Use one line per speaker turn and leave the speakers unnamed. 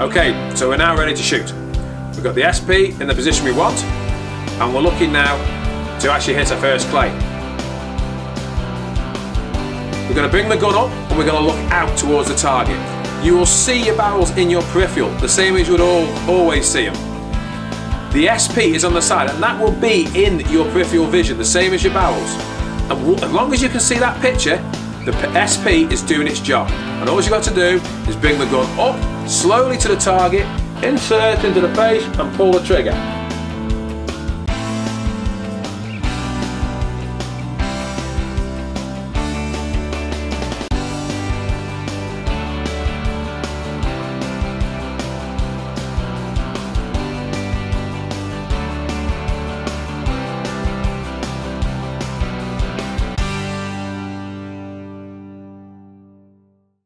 Okay, so we're now ready to shoot. We've got the SP in the position we want, and we're looking now to actually hit our first clay. We're going to bring the gun up and we're going to look out towards the target. You will see your barrels in your peripheral, the same as you would all, always see them. The SP is on the side and that will be in your peripheral vision, the same as your barrels. And as long as you can see that picture, the SP is doing its job. And all you've got to do is bring the gun up slowly to the target, insert into the face and pull the trigger.